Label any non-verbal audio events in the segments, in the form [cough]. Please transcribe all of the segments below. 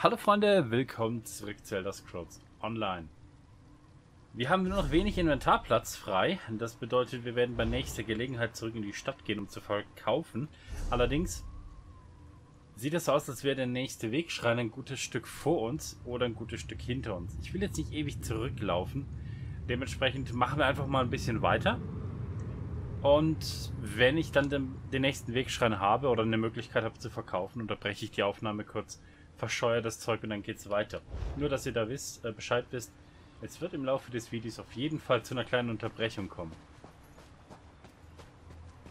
Hallo Freunde, willkommen zurück zu Elder Scrolls Online. Wir haben nur noch wenig Inventarplatz frei. Das bedeutet, wir werden bei nächster Gelegenheit zurück in die Stadt gehen, um zu verkaufen. Allerdings sieht es so aus, als wäre der nächste Wegschrein ein gutes Stück vor uns oder ein gutes Stück hinter uns. Ich will jetzt nicht ewig zurücklaufen. Dementsprechend machen wir einfach mal ein bisschen weiter. Und wenn ich dann den, den nächsten Wegschrein habe oder eine Möglichkeit habe zu verkaufen, unterbreche ich die Aufnahme kurz, verscheuere das Zeug und dann geht es weiter. Nur, dass ihr da wisst, äh, Bescheid wisst, es wird im Laufe des Videos auf jeden Fall zu einer kleinen Unterbrechung kommen.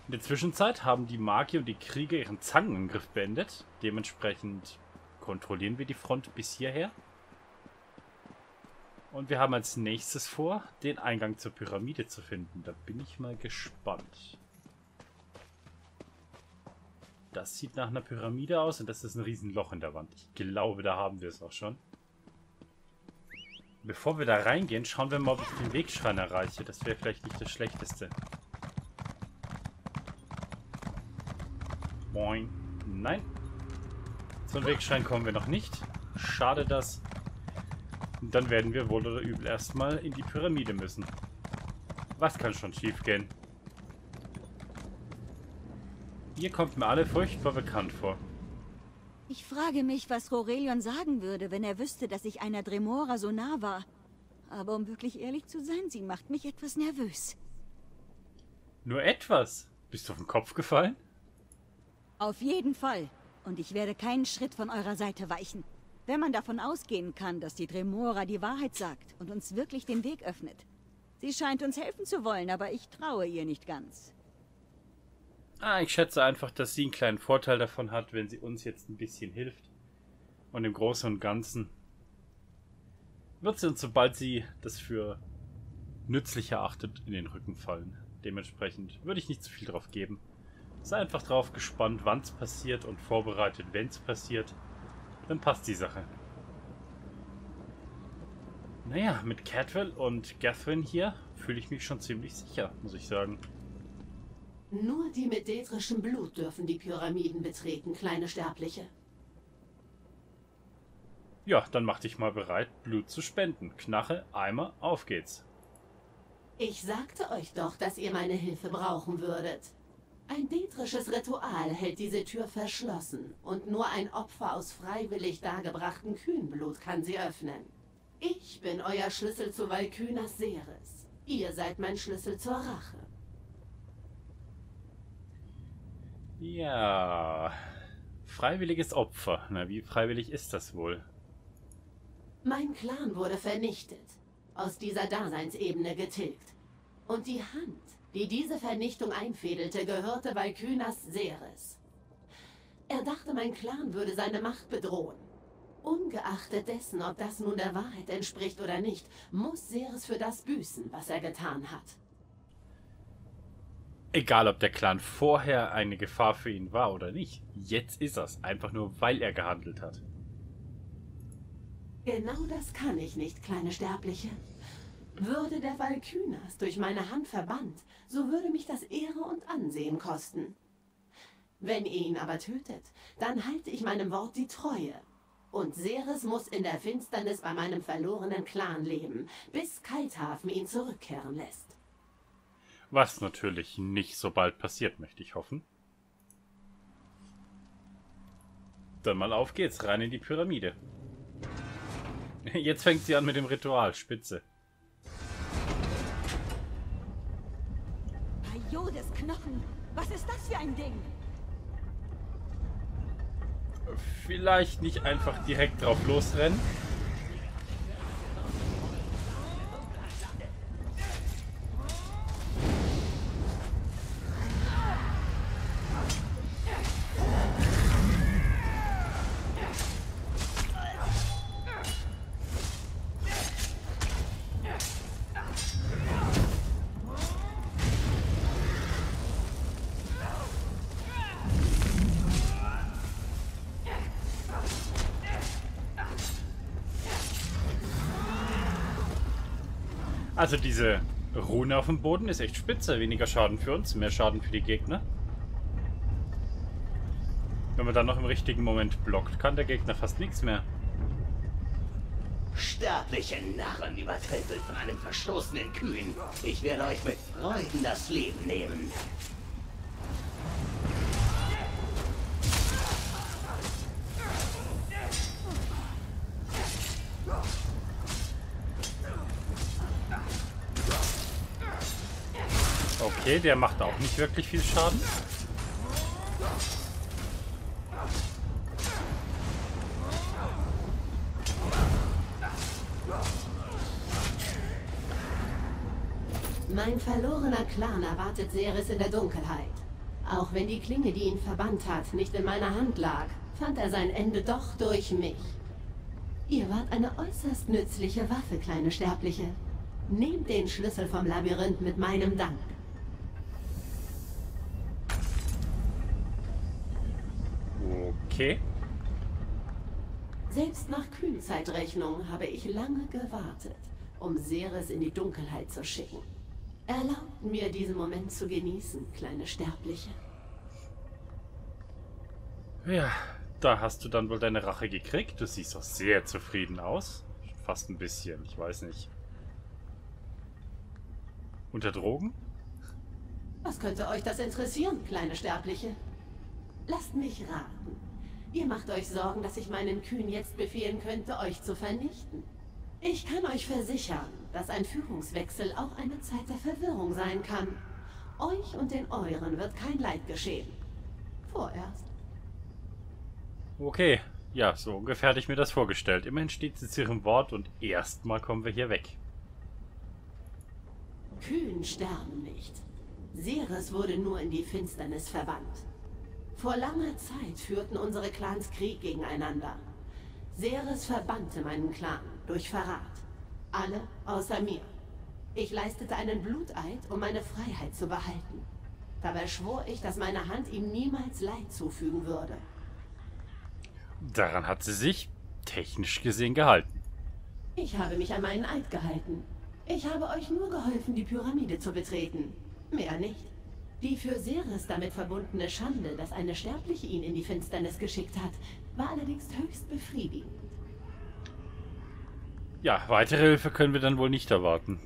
In der Zwischenzeit haben die Magier und die Krieger ihren Zangenangriff beendet. Dementsprechend kontrollieren wir die Front bis hierher. Und wir haben als nächstes vor, den Eingang zur Pyramide zu finden. Da bin ich mal gespannt. Das sieht nach einer Pyramide aus und das ist ein Riesenloch in der Wand. Ich glaube, da haben wir es auch schon. Bevor wir da reingehen, schauen wir mal, ob ich den Wegschrein erreiche. Das wäre vielleicht nicht das Schlechteste. Boing. Nein. Zum Wegschrein kommen wir noch nicht. Schade das. Dann werden wir wohl oder übel erstmal in die Pyramide müssen. Was kann schon schief gehen? Ihr kommt mir alle furchtbar bekannt vor. Ich frage mich, was Rorelion sagen würde, wenn er wüsste, dass ich einer Dremora so nah war. Aber um wirklich ehrlich zu sein, sie macht mich etwas nervös. Nur etwas? Bist du auf den Kopf gefallen? Auf jeden Fall. Und ich werde keinen Schritt von eurer Seite weichen. Wenn man davon ausgehen kann, dass die Dremora die Wahrheit sagt und uns wirklich den Weg öffnet. Sie scheint uns helfen zu wollen, aber ich traue ihr nicht ganz. Ah, ich schätze einfach, dass sie einen kleinen Vorteil davon hat, wenn sie uns jetzt ein bisschen hilft. Und im Großen und Ganzen wird sie uns, sobald sie das für nützlich erachtet, in den Rücken fallen. Dementsprechend würde ich nicht zu viel drauf geben. Sei einfach drauf gespannt, wann es passiert und vorbereitet, wenn es passiert. Dann passt die Sache. Naja, mit Catwell und Catherine hier fühle ich mich schon ziemlich sicher, muss ich sagen. Nur die mit detrischem Blut dürfen die Pyramiden betreten, kleine Sterbliche. Ja, dann mach dich mal bereit, Blut zu spenden. Knache, Eimer, auf geht's. Ich sagte euch doch, dass ihr meine Hilfe brauchen würdet. Ein detrisches Ritual hält diese Tür verschlossen und nur ein Opfer aus freiwillig dargebrachten Kühnblut kann sie öffnen. Ich bin euer Schlüssel zu Valkynas Seres. Ihr seid mein Schlüssel zur Rache. Ja. Freiwilliges Opfer. Na, wie freiwillig ist das wohl? Mein Clan wurde vernichtet, aus dieser Daseinsebene getilgt. Und die Hand, die diese Vernichtung einfädelte, gehörte Valkynas Seres. Er dachte, mein Clan würde seine Macht bedrohen. Ungeachtet dessen, ob das nun der Wahrheit entspricht oder nicht, muss Seres für das büßen, was er getan hat. Egal, ob der Clan vorher eine Gefahr für ihn war oder nicht. Jetzt ist er's. Einfach nur, weil er gehandelt hat. Genau das kann ich nicht, kleine Sterbliche. Würde der Valkynas durch meine Hand verbannt, so würde mich das Ehre und Ansehen kosten. Wenn ihr ihn aber tötet, dann halte ich meinem Wort die Treue. Und Ceres muss in der Finsternis bei meinem verlorenen Clan leben, bis Kalthafen ihn zurückkehren lässt. Was natürlich nicht so bald passiert, möchte ich hoffen. Dann mal auf geht's, rein in die Pyramide. Jetzt fängt sie an mit dem Ritual, spitze. Ajodes Knochen, was ist das für ein Ding? Vielleicht nicht einfach direkt drauf losrennen. Also diese Rune auf dem Boden ist echt spitze. Weniger Schaden für uns, mehr Schaden für die Gegner. Wenn man dann noch im richtigen Moment blockt, kann der Gegner fast nichts mehr. Sterbliche Narren übertrippelt von einem verstoßenen Kühen. Ich werde euch mit Freuden das Leben nehmen. Okay, der macht auch nicht wirklich viel Schaden. Mein verlorener Clan erwartet Ceres in der Dunkelheit. Auch wenn die Klinge, die ihn verbannt hat, nicht in meiner Hand lag, fand er sein Ende doch durch mich. Ihr wart eine äußerst nützliche Waffe, kleine Sterbliche. Nehmt den Schlüssel vom Labyrinth mit meinem Dank. Okay. Selbst nach Kühlzeitrechnung habe ich lange gewartet, um Ceres in die Dunkelheit zu schicken. Erlaubt mir, diesen Moment zu genießen, kleine Sterbliche. Ja, da hast du dann wohl deine Rache gekriegt. Du siehst doch sehr zufrieden aus. Fast ein bisschen, ich weiß nicht. Unter Drogen? Was könnte euch das interessieren, kleine Sterbliche? Lasst mich raten. Ihr macht euch Sorgen, dass ich meinen Kühen jetzt befehlen könnte, euch zu vernichten. Ich kann euch versichern, dass ein Führungswechsel auch eine Zeit der Verwirrung sein kann. Euch und den euren wird kein Leid geschehen. Vorerst. Okay, ja, so ungefähr hatte ich mir das vorgestellt. Immerhin steht sie zu ihrem Wort und erstmal kommen wir hier weg. Kühen sterben nicht. Ceres wurde nur in die Finsternis verbannt. Vor langer Zeit führten unsere Clans Krieg gegeneinander. Ceres verbannte meinen Clan durch Verrat. Alle außer mir. Ich leistete einen Bluteid, um meine Freiheit zu behalten. Dabei schwor ich, dass meine Hand ihm niemals Leid zufügen würde. Daran hat sie sich technisch gesehen gehalten. Ich habe mich an meinen Eid gehalten. Ich habe euch nur geholfen, die Pyramide zu betreten. Mehr nicht. Die für Ceres damit verbundene Schande, dass eine Sterbliche ihn in die Finsternis geschickt hat, war allerdings höchst befriedigend. Ja, weitere Hilfe können wir dann wohl nicht erwarten.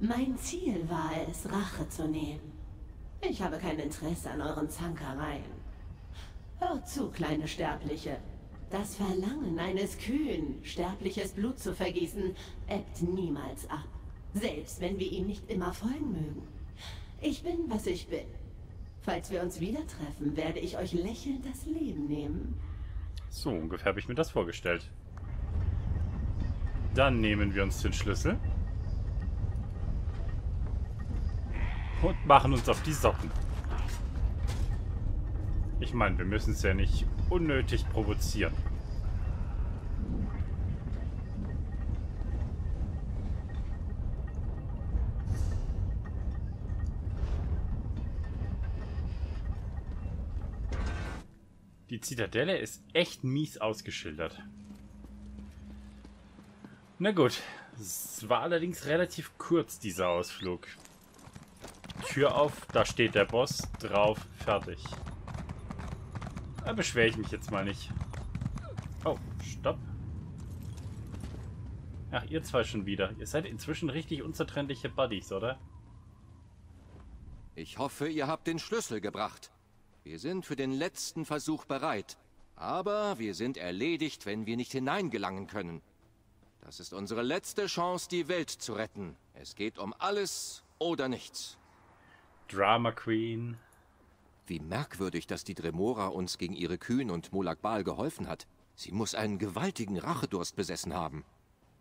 Mein Ziel war es, Rache zu nehmen. Ich habe kein Interesse an euren Zankereien. Hört zu, kleine Sterbliche. Das Verlangen eines Kühn, sterbliches Blut zu vergießen, ebbt niemals ab. Selbst wenn wir ihm nicht immer folgen mögen. Ich bin, was ich bin. Falls wir uns wieder treffen, werde ich euch lächelnd das Leben nehmen. So ungefähr habe ich mir das vorgestellt. Dann nehmen wir uns den Schlüssel. Und machen uns auf die Socken. Ich meine, wir müssen es ja nicht unnötig provozieren. Die Zitadelle ist echt mies ausgeschildert. Na gut, es war allerdings relativ kurz, dieser Ausflug. Tür auf, da steht der Boss, drauf, fertig. Da beschwere ich mich jetzt mal nicht. Oh, stopp. Ach, ihr zwei schon wieder. Ihr seid inzwischen richtig unzertrennliche Buddies, oder? Ich hoffe, ihr habt den Schlüssel gebracht. Wir sind für den letzten Versuch bereit. Aber wir sind erledigt, wenn wir nicht hineingelangen können. Das ist unsere letzte Chance, die Welt zu retten. Es geht um alles oder nichts. Drama Queen. Wie merkwürdig, dass die Dremora uns gegen ihre Kühen und Molakbal geholfen hat. Sie muss einen gewaltigen Rachedurst besessen haben.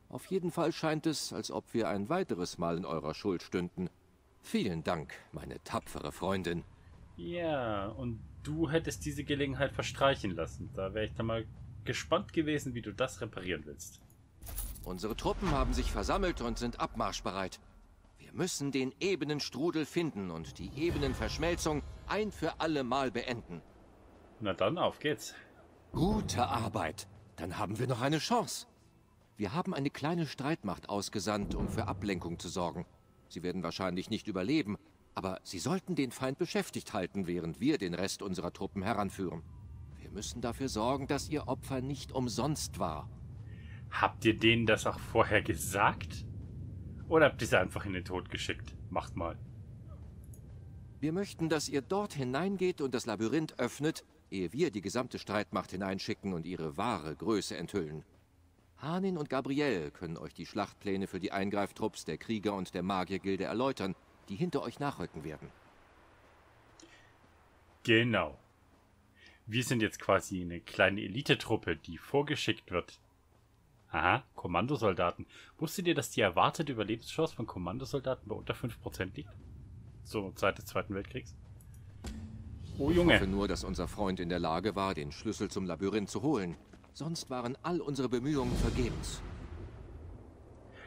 Auf jeden Fall scheint es, als ob wir ein weiteres Mal in eurer Schuld stünden. Vielen Dank, meine tapfere Freundin. Ja, und du hättest diese Gelegenheit verstreichen lassen. Da wäre ich dann mal gespannt gewesen, wie du das reparieren willst. Unsere Truppen haben sich versammelt und sind abmarschbereit. Wir müssen den Ebenenstrudel finden und die Ebenenverschmelzung ein für alle Mal beenden. Na dann, auf geht's. Gute Arbeit. Dann haben wir noch eine Chance. Wir haben eine kleine Streitmacht ausgesandt, um für Ablenkung zu sorgen. Sie werden wahrscheinlich nicht überleben, aber sie sollten den Feind beschäftigt halten, während wir den Rest unserer Truppen heranführen. Wir müssen dafür sorgen, dass ihr Opfer nicht umsonst war. Habt ihr denen das auch vorher gesagt? Oder habt ihr sie einfach in den Tod geschickt? Macht mal. Wir möchten, dass ihr dort hineingeht und das Labyrinth öffnet, ehe wir die gesamte Streitmacht hineinschicken und ihre wahre Größe enthüllen. Hanin und Gabriel können euch die Schlachtpläne für die Eingreiftrupps der Krieger und der Magiergilde erläutern, die hinter euch nachrücken werden. Genau. Wir sind jetzt quasi eine kleine Elitetruppe, die vorgeschickt wird. Aha, Kommandosoldaten. Wusstet ihr, dass die erwartete Überlebenschance von Kommandosoldaten bei unter 5% liegt? Zur Zeit des Zweiten Weltkriegs? Oh Ich Junge. hoffe nur, dass unser Freund in der Lage war, den Schlüssel zum Labyrinth zu holen. Sonst waren all unsere Bemühungen vergebens.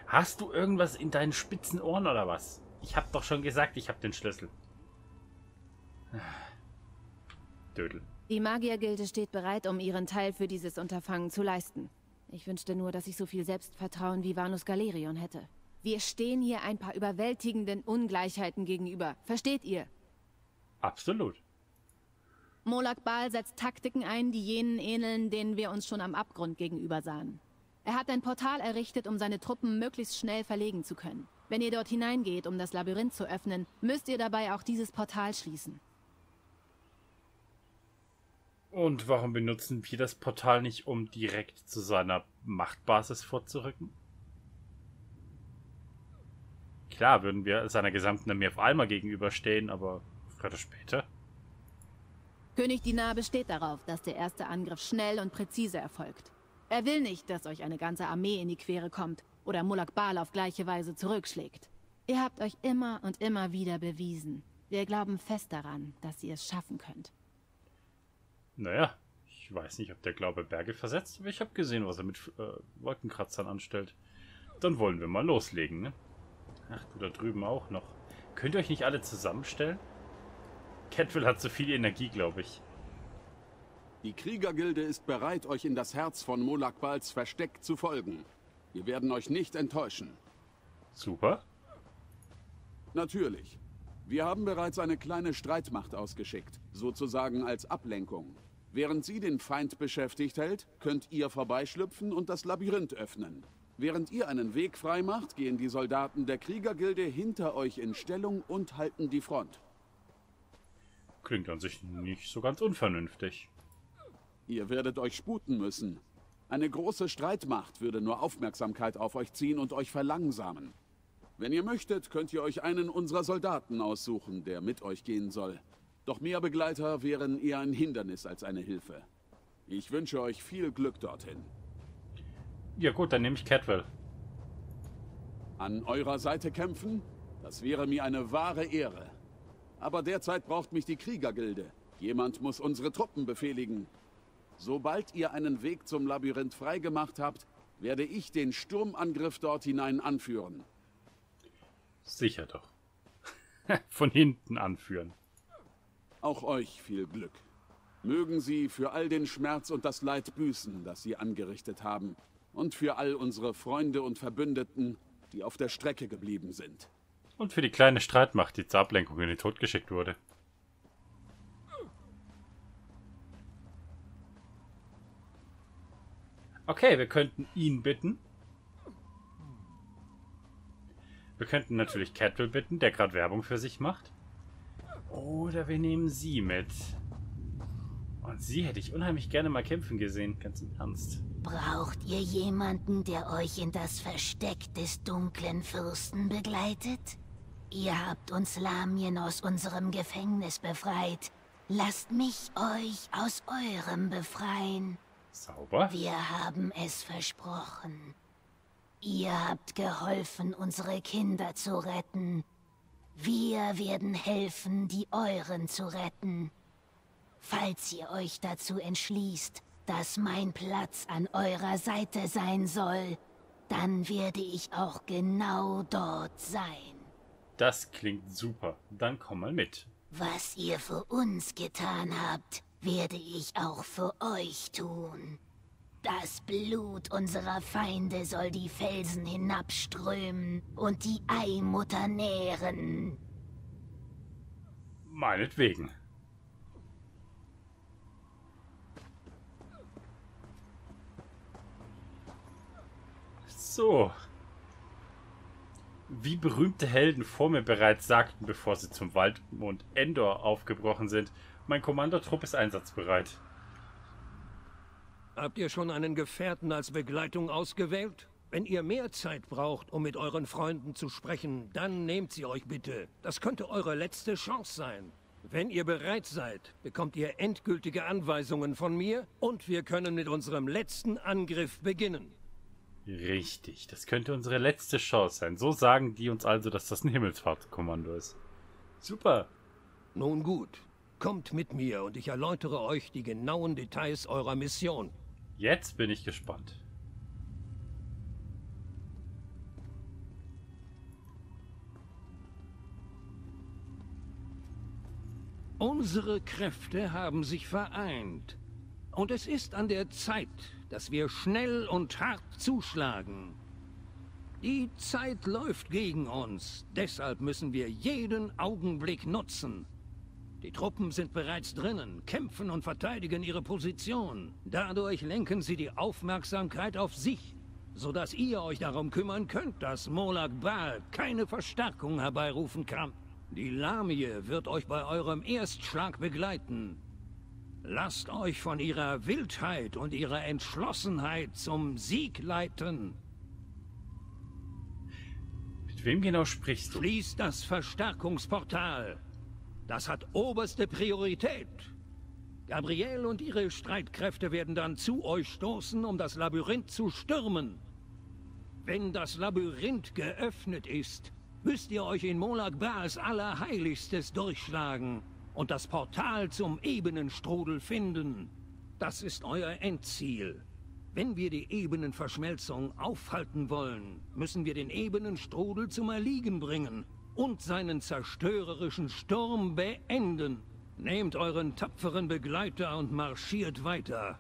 Hast du irgendwas in deinen spitzen Ohren oder was? Ich hab doch schon gesagt, ich hab den Schlüssel. Dödel. Die Magiergilde steht bereit, um ihren Teil für dieses Unterfangen zu leisten. Ich wünschte nur, dass ich so viel Selbstvertrauen wie Vanus Galerion hätte. Wir stehen hier ein paar überwältigenden Ungleichheiten gegenüber. Versteht ihr? Absolut. Molak Bal setzt Taktiken ein, die jenen ähneln, denen wir uns schon am Abgrund gegenüber sahen. Er hat ein Portal errichtet, um seine Truppen möglichst schnell verlegen zu können. Wenn ihr dort hineingeht, um das Labyrinth zu öffnen, müsst ihr dabei auch dieses Portal schließen. Und warum benutzen wir das Portal nicht, um direkt zu seiner Machtbasis vorzurücken? Klar würden wir seiner gesamten Armee auf einmal gegenüberstehen, aber früher oder später. König Dinar besteht darauf, dass der erste Angriff schnell und präzise erfolgt. Er will nicht, dass euch eine ganze Armee in die Quere kommt oder Mulak Bal auf gleiche Weise zurückschlägt. Ihr habt euch immer und immer wieder bewiesen. Wir glauben fest daran, dass ihr es schaffen könnt. Naja, ich weiß nicht, ob der Glaube Berge versetzt, aber ich habe gesehen, was er mit äh, Wolkenkratzern anstellt. Dann wollen wir mal loslegen, ne? Ach, du da drüben auch noch. Könnt ihr euch nicht alle zusammenstellen? Catwill hat so viel Energie, glaube ich. Die Kriegergilde ist bereit, euch in das Herz von Molakbals Versteck zu folgen. Wir werden euch nicht enttäuschen. Super. Natürlich. Wir haben bereits eine kleine Streitmacht ausgeschickt, sozusagen als Ablenkung. Während sie den Feind beschäftigt hält, könnt ihr vorbeischlüpfen und das Labyrinth öffnen. Während ihr einen Weg frei macht, gehen die Soldaten der Kriegergilde hinter euch in Stellung und halten die Front. Klingt an sich nicht so ganz unvernünftig. Ihr werdet euch sputen müssen. Eine große Streitmacht würde nur Aufmerksamkeit auf euch ziehen und euch verlangsamen. Wenn ihr möchtet, könnt ihr euch einen unserer Soldaten aussuchen, der mit euch gehen soll. Doch mehr Begleiter wären eher ein Hindernis als eine Hilfe. Ich wünsche euch viel Glück dorthin. Ja gut, dann nehme ich Catwell. An eurer Seite kämpfen? Das wäre mir eine wahre Ehre. Aber derzeit braucht mich die Kriegergilde. Jemand muss unsere Truppen befehligen. Sobald ihr einen Weg zum Labyrinth freigemacht habt, werde ich den Sturmangriff dort hinein anführen. Sicher doch. [laughs] Von hinten anführen. Auch euch viel Glück. Mögen Sie für all den Schmerz und das Leid büßen, das Sie angerichtet haben. Und für all unsere Freunde und Verbündeten, die auf der Strecke geblieben sind. Und für die kleine Streitmacht, die zur Ablenkung in den Tod geschickt wurde. Okay, wir könnten ihn bitten. Wir könnten natürlich Catwell bitten, der gerade Werbung für sich macht. Oder wir nehmen sie mit. Und sie hätte ich unheimlich gerne mal kämpfen gesehen, ganz im Ernst. Braucht ihr jemanden, der euch in das Versteck des dunklen Fürsten begleitet? Ihr habt uns Lamien aus unserem Gefängnis befreit. Lasst mich euch aus eurem befreien. Sauber. Wir haben es versprochen. Ihr habt geholfen, unsere Kinder zu retten. Wir werden helfen, die euren zu retten. Falls ihr euch dazu entschließt, dass mein Platz an eurer Seite sein soll, dann werde ich auch genau dort sein. Das klingt super. Dann komm mal mit. Was ihr für uns getan habt, werde ich auch für euch tun. Das Blut unserer Feinde soll die Felsen hinabströmen und die Eimutter nähren. Meinetwegen. So. Wie berühmte Helden vor mir bereits sagten, bevor sie zum Waldmond Endor aufgebrochen sind, mein Kommandotrupp ist einsatzbereit. Habt ihr schon einen Gefährten als Begleitung ausgewählt? Wenn ihr mehr Zeit braucht, um mit euren Freunden zu sprechen, dann nehmt sie euch bitte. Das könnte eure letzte Chance sein. Wenn ihr bereit seid, bekommt ihr endgültige Anweisungen von mir und wir können mit unserem letzten Angriff beginnen. Richtig, das könnte unsere letzte Chance sein. So sagen die uns also, dass das ein Himmelsfahrtkommando ist. Super. Nun gut, kommt mit mir und ich erläutere euch die genauen Details eurer Mission. Jetzt bin ich gespannt. Unsere Kräfte haben sich vereint. Und es ist an der Zeit, dass wir schnell und hart zuschlagen. Die Zeit läuft gegen uns, deshalb müssen wir jeden Augenblick nutzen. Die Truppen sind bereits drinnen, kämpfen und verteidigen ihre Position. Dadurch lenken sie die Aufmerksamkeit auf sich, sodass ihr euch darum kümmern könnt, dass Molag Bal keine Verstärkung herbeirufen kann. Die Lamie wird euch bei eurem Erstschlag begleiten. Lasst euch von ihrer Wildheit und ihrer Entschlossenheit zum Sieg leiten. Mit wem genau sprichst du? Schließt das Verstärkungsportal. Das hat oberste Priorität. Gabrielle und ihre Streitkräfte werden dann zu euch stoßen, um das Labyrinth zu stürmen. Wenn das Labyrinth geöffnet ist, müsst ihr euch in Molag Baals Allerheiligstes durchschlagen und das Portal zum Ebenenstrudel finden. Das ist euer Endziel. Wenn wir die Ebenenverschmelzung aufhalten wollen, müssen wir den Ebenenstrudel zum Erliegen bringen und seinen zerstörerischen Sturm beenden. Nehmt euren tapferen Begleiter und marschiert weiter.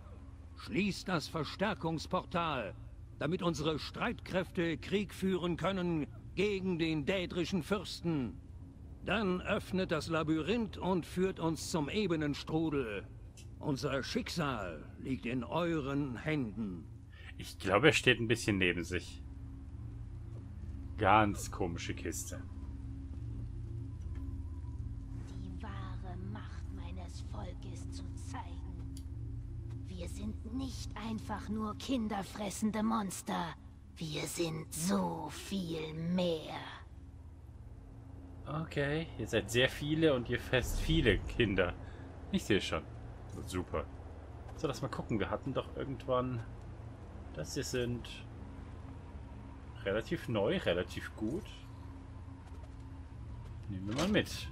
Schließt das Verstärkungsportal, damit unsere Streitkräfte Krieg führen können gegen den dädrischen Fürsten. Dann öffnet das Labyrinth und führt uns zum Ebenenstrudel. Unser Schicksal liegt in euren Händen. Ich glaube, er steht ein bisschen neben sich. Ganz komische Kiste. Sind nicht einfach nur kinderfressende Monster. Wir sind so viel mehr. Okay, ihr seid sehr viele und ihr fest viele Kinder. Ich sehe schon. Super. So, lass mal gucken. Wir hatten doch irgendwann... Das hier sind... Relativ neu, relativ gut. Nehmen wir mal mit.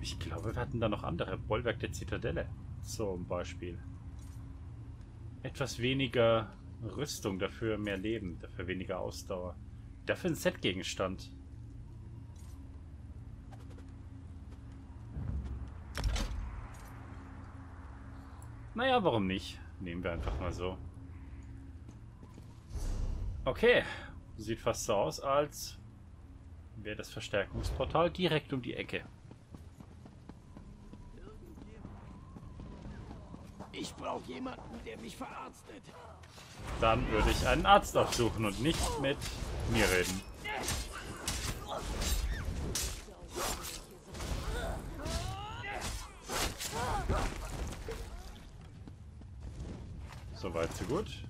Ich glaube, wir hatten da noch andere. Bollwerk der Zitadelle. Zum Beispiel. Etwas weniger Rüstung, dafür mehr Leben, dafür weniger Ausdauer. Dafür ein Set-Gegenstand. Naja, warum nicht? Nehmen wir einfach mal so. Okay. Sieht fast so aus, als wäre das Verstärkungsportal direkt um die Ecke. Ich brauche jemanden, der mich verarztet. Dann würde ich einen Arzt aufsuchen und nicht mit mir reden. Soweit, so gut.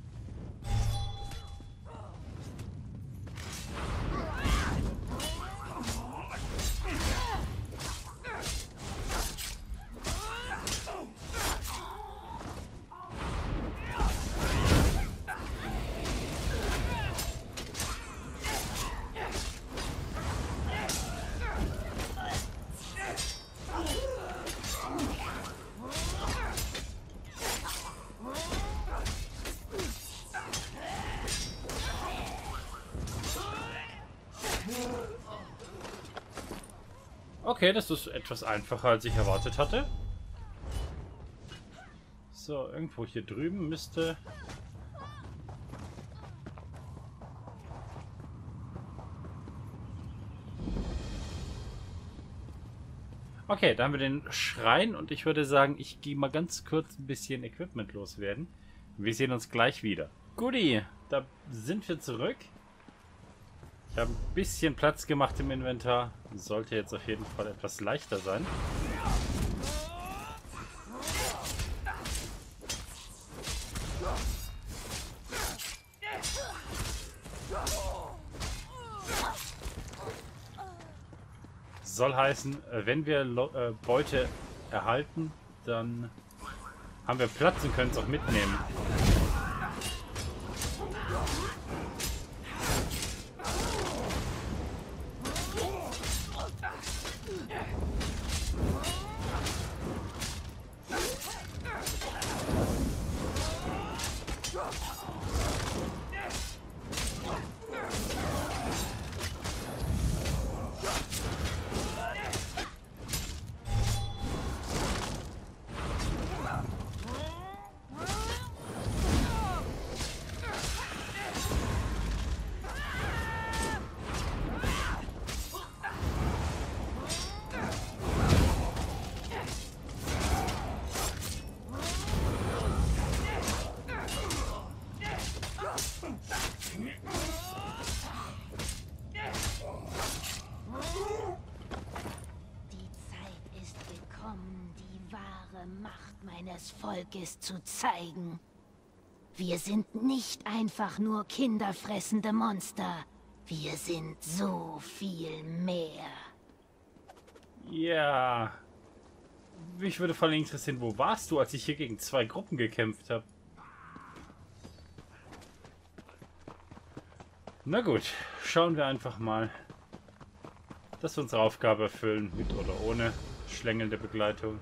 Okay, das ist etwas einfacher, als ich erwartet hatte. So, irgendwo hier drüben müsste... Okay, da haben wir den Schrein und ich würde sagen, ich gehe mal ganz kurz ein bisschen Equipment loswerden. Wir sehen uns gleich wieder. Guti, da sind wir zurück. Ich habe ein bisschen Platz gemacht im Inventar. Sollte jetzt auf jeden Fall etwas leichter sein. Soll heißen, äh, wenn wir äh, Beute erhalten, dann haben wir Platz und können es auch mitnehmen. Meines Volkes zu zeigen. Wir sind nicht einfach nur kinderfressende Monster. Wir sind so viel mehr. Ja. Mich würde vor allem interessieren, wo warst du, als ich hier gegen zwei Gruppen gekämpft habe? Na gut, schauen wir einfach mal, dass wir unsere Aufgabe erfüllen, mit oder ohne schlängelnde Begleitung.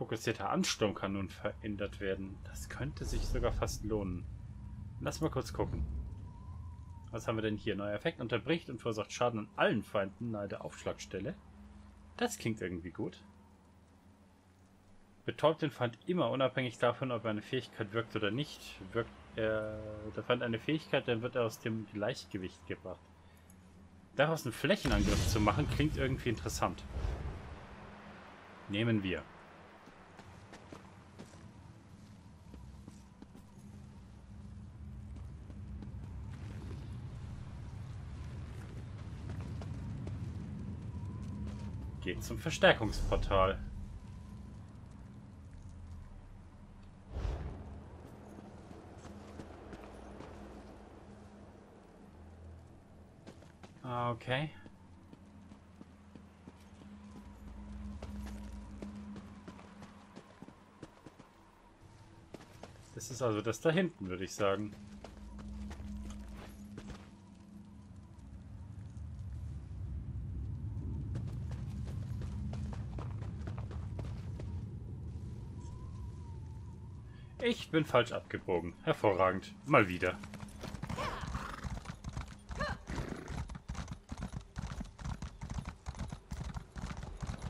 Fokussierter Ansturm kann nun verändert werden. Das könnte sich sogar fast lohnen. Lass mal kurz gucken. Was haben wir denn hier? Neuer Effekt unterbricht und verursacht Schaden an allen Feinden nahe der Aufschlagstelle. Das klingt irgendwie gut. Betäubt den Feind immer, unabhängig davon, ob eine Fähigkeit wirkt oder nicht. Wirkt er, der Feind eine Fähigkeit, dann wird er aus dem Gleichgewicht gebracht. Daraus einen Flächenangriff zu machen, klingt irgendwie interessant. Nehmen wir. Zum Verstärkungsportal. Ah, okay. Das ist also das da hinten, würde ich sagen. Ich bin falsch abgebogen. Hervorragend. Mal wieder.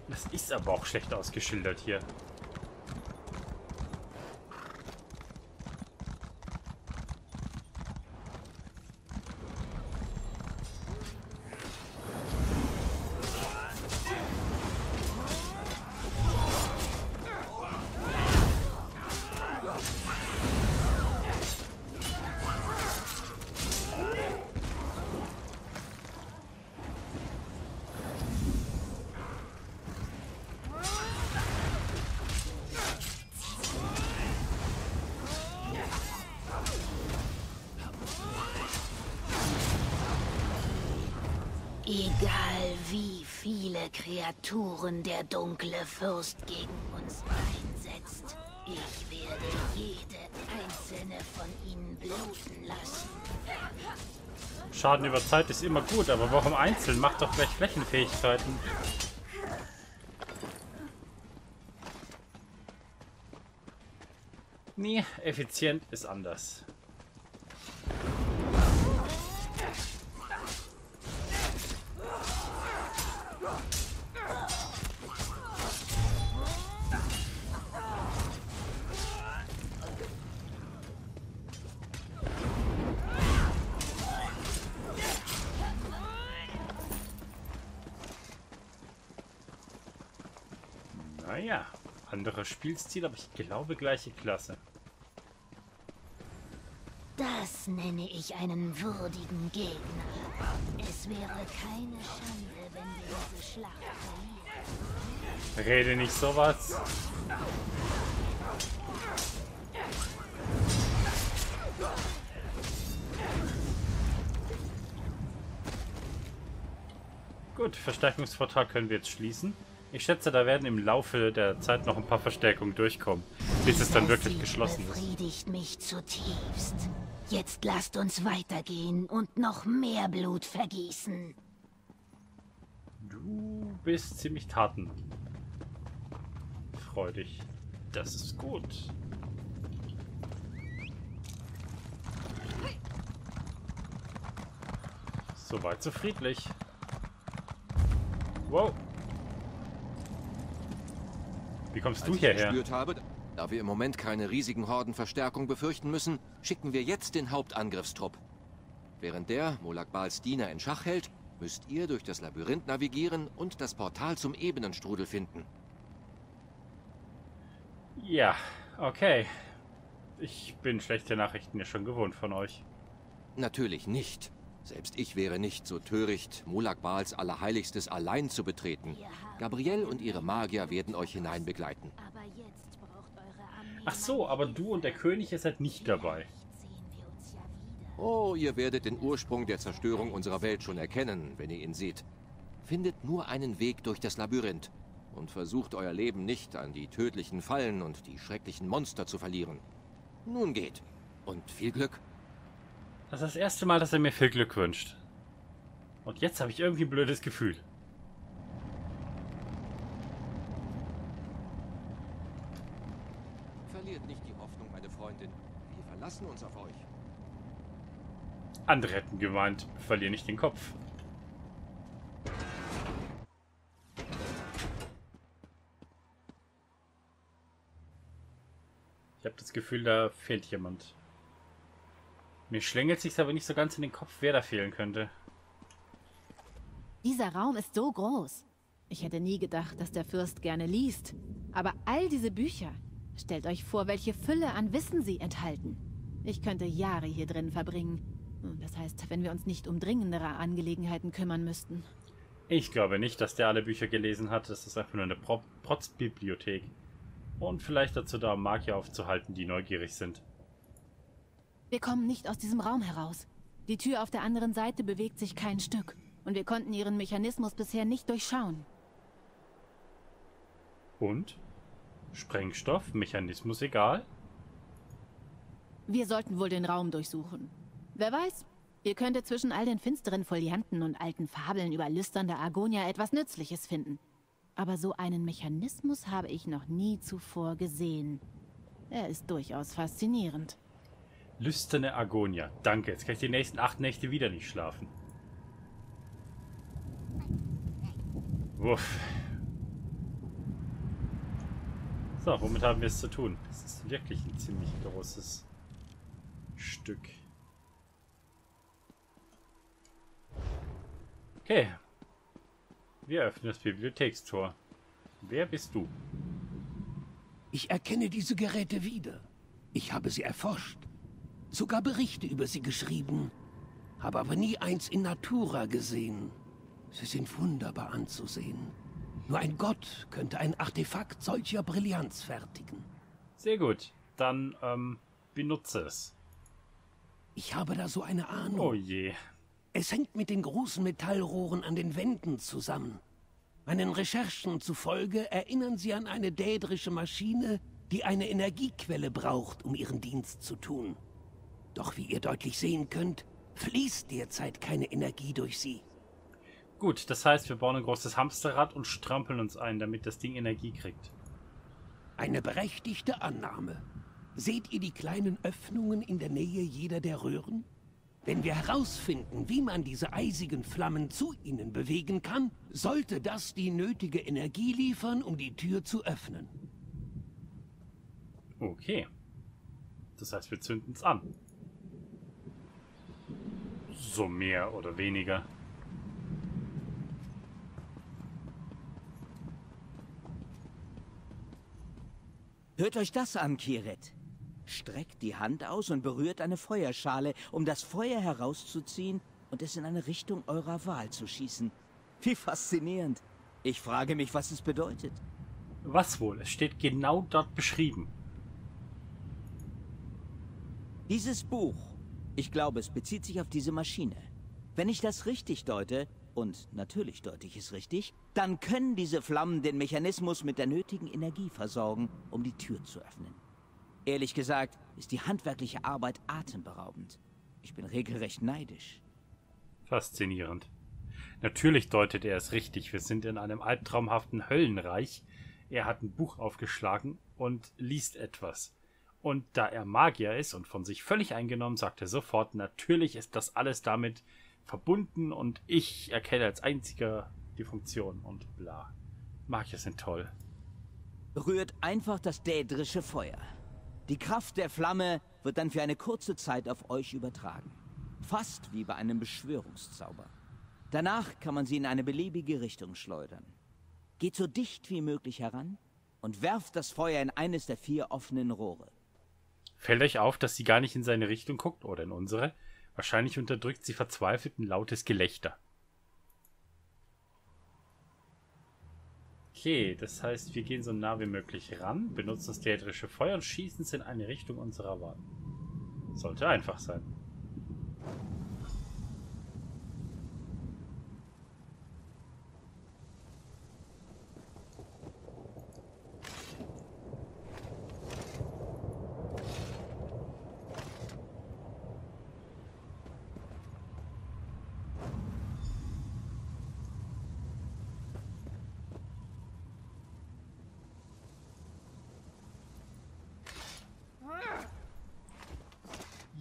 Das ist aber auch schlecht ausgeschildert hier. Kreaturen der dunkle Fürst gegen uns einsetzt, ich werde jede einzelne von ihnen bluten lassen. Schaden über Zeit ist immer gut, aber warum einzeln? Macht doch gleich Flächenfähigkeiten. Nee, effizient ist anders. Naja, anderer Spielstil, aber ich glaube gleiche Klasse. Das nenne ich einen würdigen Gegner. Es wäre keine Schande, wenn wir diese Schlacht verlieren. Rede nicht sowas. Gut, Verstärkungsportal können wir jetzt schließen. Ich schätze, da werden im Laufe der Zeit noch ein paar Verstärkungen durchkommen, bis es dann wirklich geschlossen ist. befriedigt mich zutiefst. Jetzt lasst uns weitergehen und noch mehr Blut vergießen. Du bist ziemlich tatenfreudig. Das ist gut. Soweit so friedlich. Wow. Wie kommst du Als hierher? gespürt habe, da wir im Moment keine riesigen Hordenverstärkung befürchten müssen, schicken wir jetzt den Hauptangriffstrupp. Während der Molakbals Diener in Schach hält, müsst ihr durch das Labyrinth navigieren und das Portal zum Ebenenstrudel finden. Ja, okay. Ich bin schlechte Nachrichten ja schon gewohnt von euch. Natürlich nicht. Selbst ich wäre nicht so töricht, Molakbals Allerheiligstes allein zu betreten. Gabrielle und ihre Magier werden euch hinein begleiten. Aber jetzt braucht eure Armee Ach so, aber du und der König ihr seid nicht dabei. sehen wir uns ja wieder. Oh, ihr werdet den Ursprung der Zerstörung unserer Welt schon erkennen, wenn ihr ihn seht. Findet nur einen Weg durch das Labyrinth und versucht euer Leben nicht an die tödlichen Fallen und die schrecklichen Monster zu verlieren. Nun geht. Und viel Glück. Das ist das erste Mal, dass er mir viel Glück wünscht. Und jetzt habe ich irgendwie ein blödes Gefühl. Verliert nicht die Hoffnung, meine Freundin. Wir verlassen uns auf euch. Andere hätten gemeint, verlier nicht den Kopf. Ich habe das Gefühl, da fehlt jemand. Mir schlängelt sich aber nicht so ganz in den Kopf, wer da fehlen könnte. Dieser Raum ist so groß. Ich hätte nie gedacht, dass der Fürst gerne liest. Aber all diese Bücher, stellt euch vor, welche Fülle an Wissen sie enthalten. Ich könnte Jahre hier drin verbringen. Das heißt, wenn wir uns nicht um dringendere Angelegenheiten kümmern müssten. Ich glaube nicht, dass der alle Bücher gelesen hat. Das ist einfach nur eine Pro Protzbibliothek. Und vielleicht dazu da, um Magier aufzuhalten, die neugierig sind. Wir kommen nicht aus diesem Raum heraus. Die Tür auf der anderen Seite bewegt sich kein Stück. Und wir konnten ihren Mechanismus bisher nicht durchschauen. Und? Sprengstoff, Mechanismus egal? Wir sollten wohl den Raum durchsuchen. Wer weiß, ihr könntet zwischen all den finsteren Folianten und alten Fabeln über lüsternde Argonia etwas Nützliches finden. Aber so einen Mechanismus habe ich noch nie zuvor gesehen. Er ist durchaus faszinierend. Lüsterne Agonia. Danke, jetzt kann ich die nächsten acht Nächte wieder nicht schlafen. Wuff. So, womit haben wir es zu tun? Das ist wirklich ein ziemlich großes Stück. Okay. Wir öffnen das Bibliothekstor. Wer bist du? Ich erkenne diese Geräte wieder. Ich habe sie erforscht. Sogar Berichte über sie geschrieben. Habe aber nie eins in Natura gesehen. Sie sind wunderbar anzusehen. Nur ein Gott könnte ein Artefakt solcher Brillanz fertigen. Sehr gut. Dann, ähm, benutze es. Ich habe da so eine Ahnung. Oh je. Es hängt mit den großen Metallrohren an den Wänden zusammen. Meinen Recherchen zufolge erinnern sie an eine dädrische Maschine, die eine Energiequelle braucht, um ihren Dienst zu tun. Doch wie ihr deutlich sehen könnt, fließt derzeit keine Energie durch sie. Gut, das heißt, wir bauen ein großes Hamsterrad und strampeln uns ein, damit das Ding Energie kriegt. Eine berechtigte Annahme. Seht ihr die kleinen Öffnungen in der Nähe jeder der Röhren? Wenn wir herausfinden, wie man diese eisigen Flammen zu ihnen bewegen kann, sollte das die nötige Energie liefern, um die Tür zu öffnen. Okay. Das heißt, wir zünden es an. So mehr oder weniger. Hört euch das an, Kiret. streckt die Hand aus und berührt eine Feuerschale, um das Feuer herauszuziehen und es in eine Richtung eurer Wahl zu schießen. Wie faszinierend. Ich frage mich, was es bedeutet. Was wohl? Es steht genau dort beschrieben. Dieses Buch, ich glaube, es bezieht sich auf diese Maschine. Wenn ich das richtig deute, und natürlich deute ich es richtig, dann können diese Flammen den Mechanismus mit der nötigen Energie versorgen, um die Tür zu öffnen. Ehrlich gesagt ist die handwerkliche Arbeit atemberaubend. Ich bin regelrecht neidisch. Faszinierend. Natürlich deutet er es richtig. Wir sind in einem albtraumhaften Höllenreich. Er hat ein Buch aufgeschlagen und liest etwas. Und da er Magier ist und von sich völlig eingenommen, sagt er sofort, natürlich ist das alles damit verbunden und ich erkenne als einziger die Funktion und bla. Magier sind toll. Rührt einfach das dädrische Feuer. Die Kraft der Flamme wird dann für eine kurze Zeit auf euch übertragen. Fast wie bei einem Beschwörungszauber. Danach kann man sie in eine beliebige Richtung schleudern. Geht so dicht wie möglich heran und werft das Feuer in eines der vier offenen Rohre. Fällt euch auf, dass sie gar nicht in seine Richtung guckt oder in unsere? Wahrscheinlich unterdrückt sie verzweifelt ein lautes Gelächter. Okay, das heißt, wir gehen so nah wie möglich ran, benutzen das theatrische Feuer und schießen es in eine Richtung unserer Wahl. Sollte einfach sein.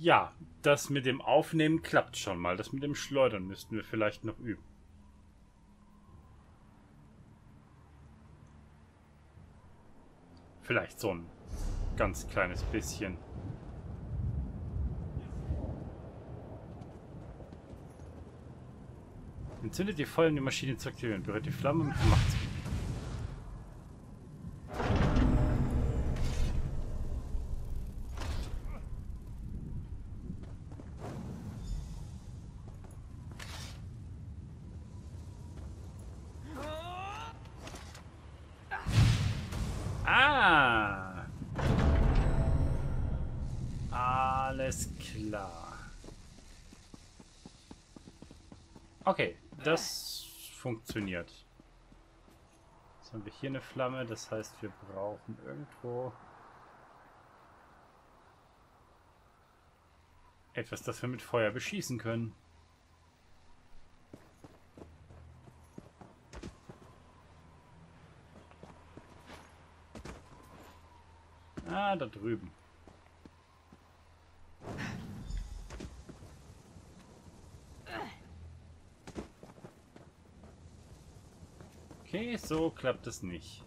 Ja, das mit dem Aufnehmen klappt schon mal. Das mit dem Schleudern müssten wir vielleicht noch üben. Vielleicht so ein ganz kleines bisschen. Entzündet die Feuer, um die Maschine zu aktivieren. Berührt die Flamme und macht sie. Okay, das funktioniert. Jetzt haben wir hier eine Flamme, das heißt, wir brauchen irgendwo etwas, das wir mit Feuer beschießen können. Ah, da drüben. Okay, so klappt es nicht.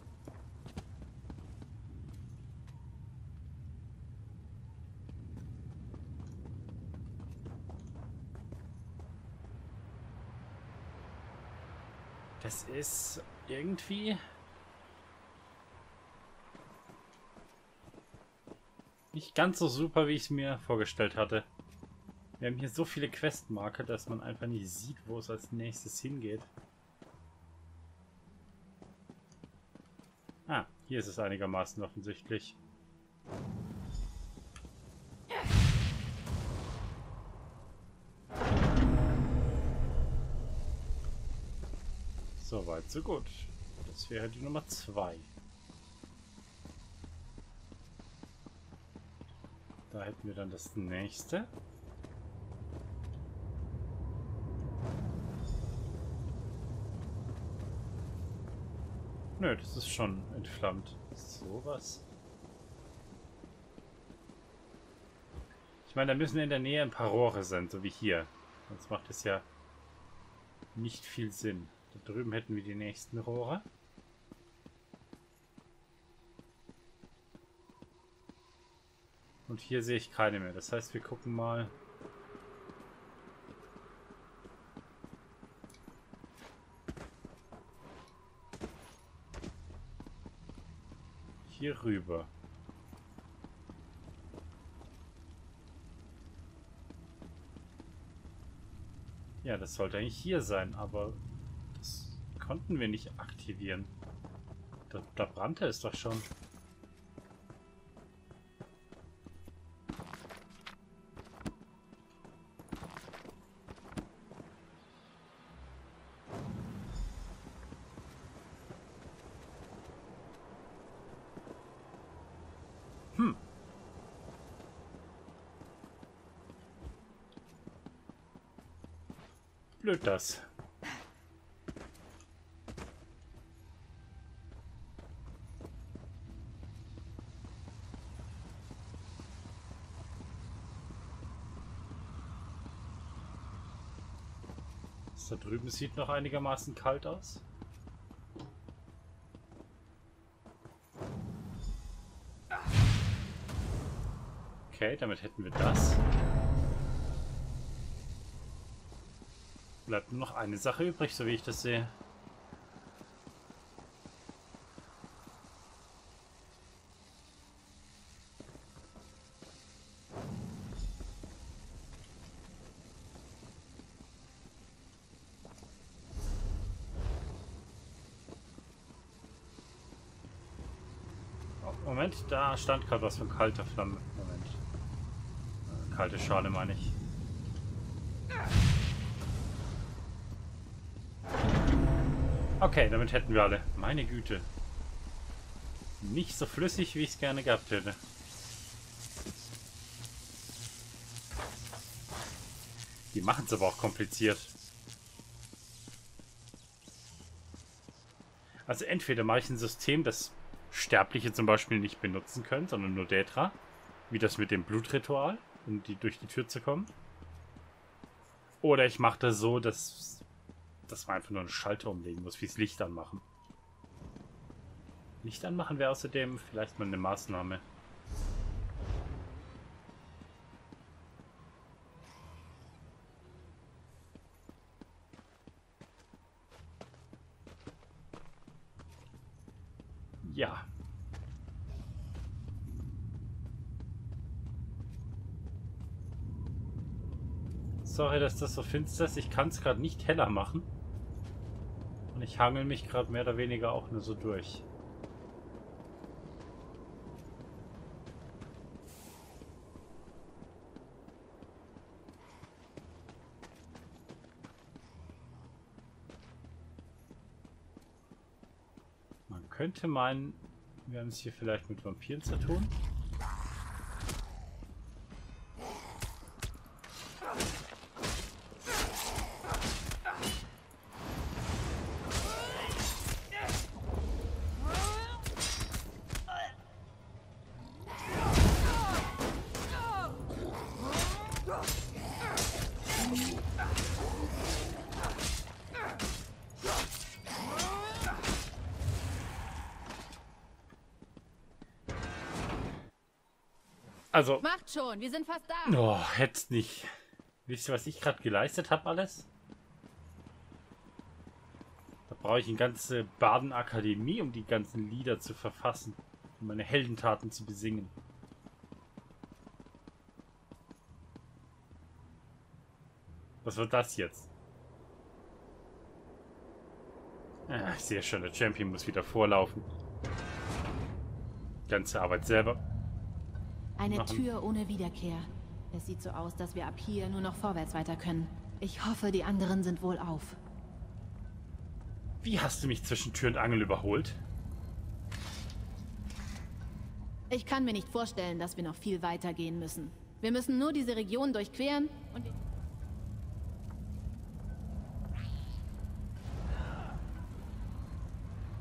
Das ist irgendwie nicht ganz so super, wie ich es mir vorgestellt hatte. Wir haben hier so viele Questmarker, dass man einfach nicht sieht, wo es als nächstes hingeht. Ah, hier ist es einigermaßen offensichtlich. So weit, so gut. Das wäre die Nummer 2. Da hätten wir dann das nächste. Nö, das ist schon entflammt. Sowas. Ich meine, da müssen in der Nähe ein paar Rohre sein, so wie hier. Sonst macht es ja nicht viel Sinn. Da drüben hätten wir die nächsten Rohre. Und hier sehe ich keine mehr. Das heißt, wir gucken mal. hier rüber. Ja, das sollte eigentlich hier sein, aber das konnten wir nicht aktivieren. Da, da brannte es doch schon. Blöd das. Das da drüben sieht noch einigermaßen kalt aus. Okay, damit hätten wir das. Bleibt nur noch eine Sache übrig, so wie ich das sehe. Oh, Moment, da stand gerade was von kalter Flamme. Moment. Äh, Kalte Schale meine ich. Okay, damit hätten wir alle. Meine Güte. Nicht so flüssig, wie ich es gerne gehabt hätte. Die machen es aber auch kompliziert. Also entweder mache ich ein System, das Sterbliche zum Beispiel nicht benutzen können, sondern nur Detra. Wie das mit dem Blutritual, um die durch die Tür zu kommen. Oder ich mache das so, dass dass man einfach nur einen Schalter umlegen muss, wie das Licht anmachen. Licht anmachen wäre außerdem vielleicht mal eine Maßnahme. Ja. Sorry, dass das so finster ist. Ich kann es gerade nicht heller machen. Ich hangel mich gerade mehr oder weniger auch nur so durch. Man könnte meinen, wir haben es hier vielleicht mit Vampiren zu tun. Also. Macht schon, wir sind fast da. Oh, hätt's nicht. Wisst ihr, was ich gerade geleistet habe alles? Da brauche ich eine ganze Badenakademie, um die ganzen Lieder zu verfassen. Um meine Heldentaten zu besingen. Was wird das jetzt? Ah, ich sehe schon, der Champion muss wieder vorlaufen. Ganze Arbeit selber. Eine machen. Tür ohne Wiederkehr. Es sieht so aus, dass wir ab hier nur noch vorwärts weiter können. Ich hoffe, die anderen sind wohl auf. Wie hast du mich zwischen Tür und Angel überholt? Ich kann mir nicht vorstellen, dass wir noch viel weiter gehen müssen. Wir müssen nur diese Region durchqueren und...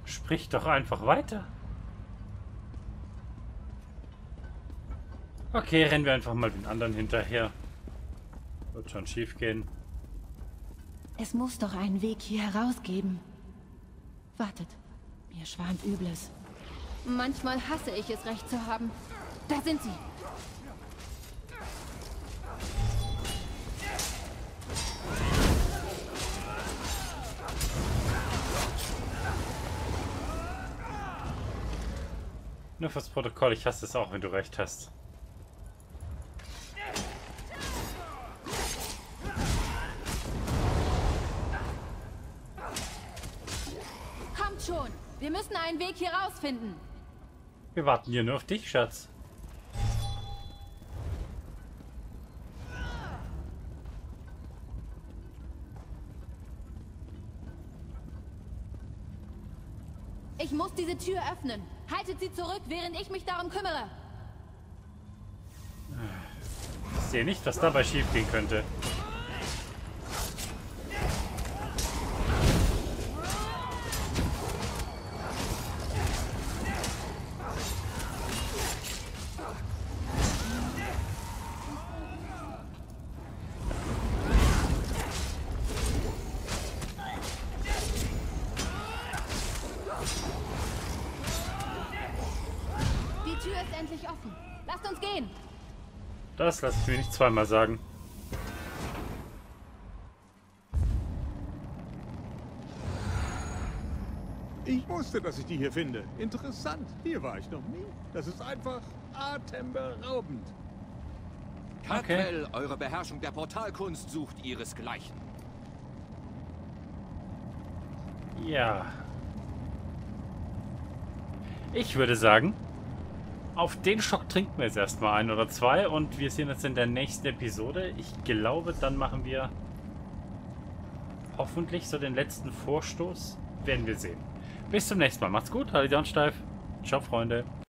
Sprich doch einfach weiter. Okay, rennen wir einfach mal den anderen hinterher. Wird schon schief gehen. Es muss doch einen Weg hier heraus geben. Wartet, mir schwant Übles. Manchmal hasse ich es, recht zu haben. Da sind sie. Nur fürs Protokoll, ich hasse es auch, wenn du recht hast. Wir müssen einen Weg hier rausfinden. Wir warten hier nur auf dich, Schatz. Ich muss diese Tür öffnen. Haltet sie zurück, während ich mich darum kümmere. Ich sehe nicht, was dabei schiefgehen könnte. Zweimal sagen. Ich wusste, dass ich die hier finde. Interessant. Hier war ich noch nie. Das ist einfach atemberaubend. Cutwell, eure Beherrschung der Portalkunst sucht ihresgleichen. Ja. Ich würde sagen, auf den Schock trinken wir jetzt erstmal ein oder zwei und wir sehen uns in der nächsten Episode. Ich glaube, dann machen wir hoffentlich so den letzten Vorstoß. Werden wir sehen. Bis zum nächsten Mal. Macht's gut, haltet Ohren steif. Ciao, Freunde.